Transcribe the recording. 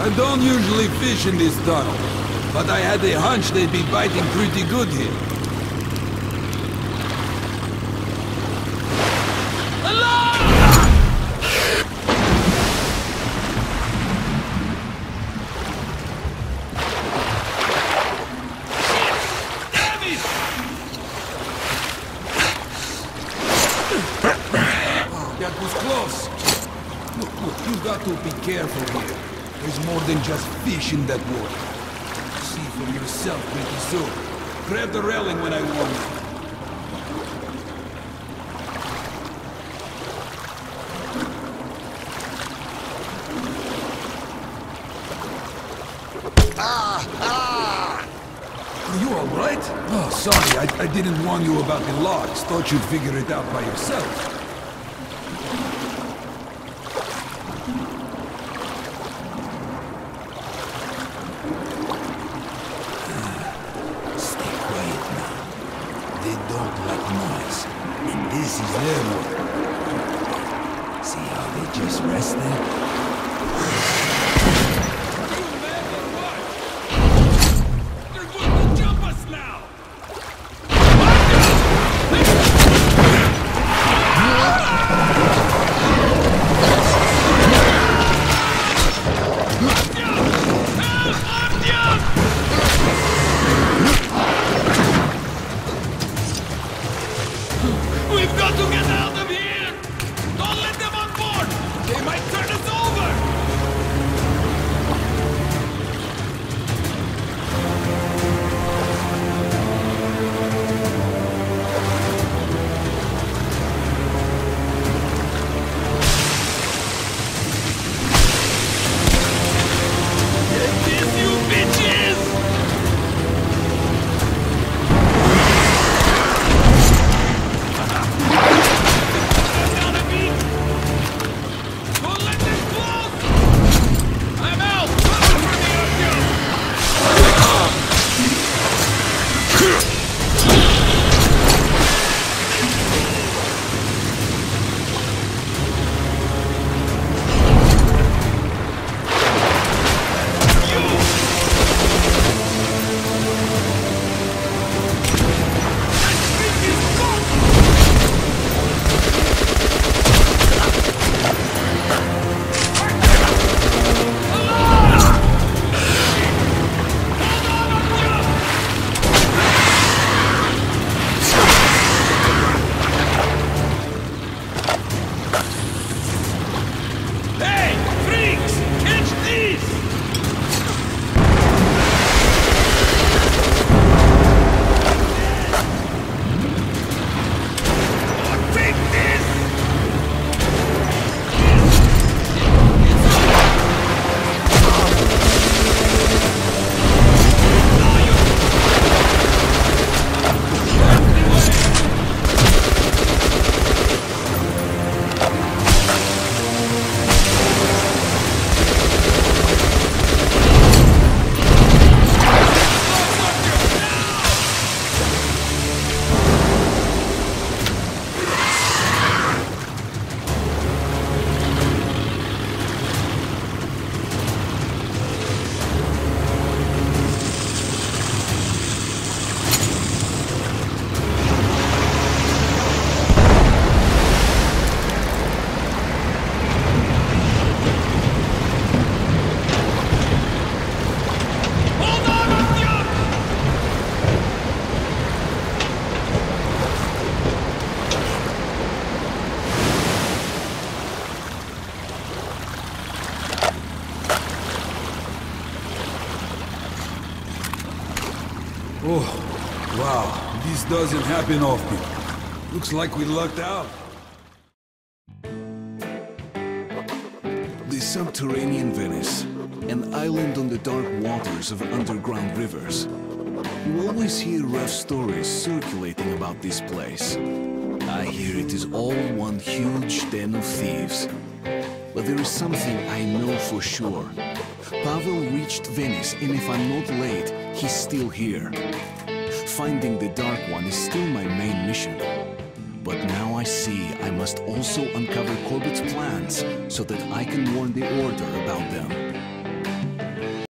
I don't usually fish in this tunnel, but I had a hunch they'd be biting pretty good here. That was close. Look, look, you got to be careful here. There's more than just fish in that water. See for yourself pretty soon. Grab the railing when I warn you. Ah, ah. Are you alright? Oh, sorry, I, I didn't warn you about the logs. Thought you'd figure it out by yourself. They don't like noise. And this is their world. See how they just rest there? Oh, wow. This doesn't happen often. Looks like we lucked out. The subterranean Venice, an island on the dark waters of underground rivers. You always hear rough stories circulating about this place. I hear it is all one huge den of thieves. But there is something I know for sure. Pavel reached Venice, and if I'm not late, he's still here. Finding the Dark One is still my main mission. But now I see I must also uncover Korbut's plans so that I can warn the Order about them.